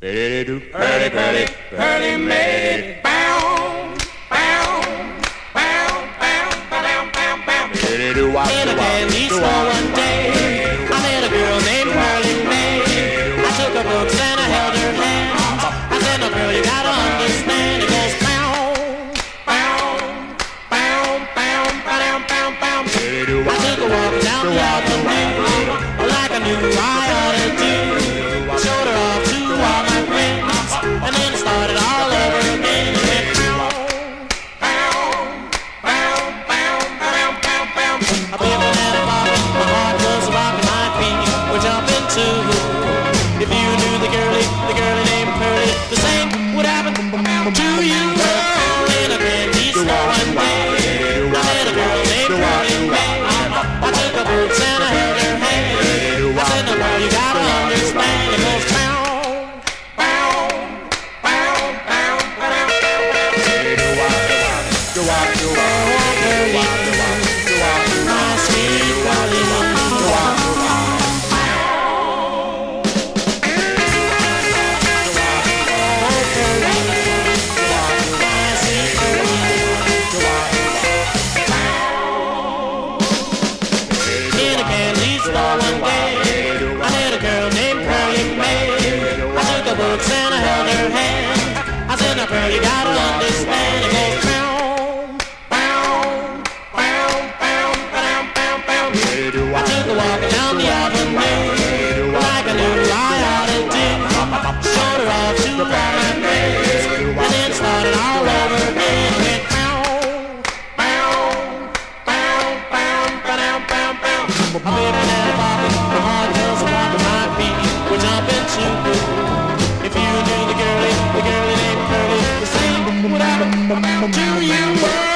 Pearlie, pearly, pearly maid. Bow, bow, bow, bow, bow, bow, bow. In a candy store one day, I met a girl named Pearlie Mae. I took her books and I held her hand. I said, "No, girl, you gotta understand." It goes bow, bow, bow, bow, bow, bow, bow. I took a walk down the avenue bow, bow. I put my head above, my heart was rocking my were jumping too. If you knew the girlie, the girlie named Pearlie, the same would happen to you. In a candy store I met a girl named Pearlie Mae. I took her boots and I held her hand. I said, "No, girl, you gotta understand." It goes bow, bow, bow, bow, bow, bow. One day, I met a girl named Pearlie Mae. I took her books and I held her hand. I said, "Now, girl, you gotta My baby had a pocket, my heart walking my feet were jumping. If you knew the girlie, the girlie named Pearlie, the same to you.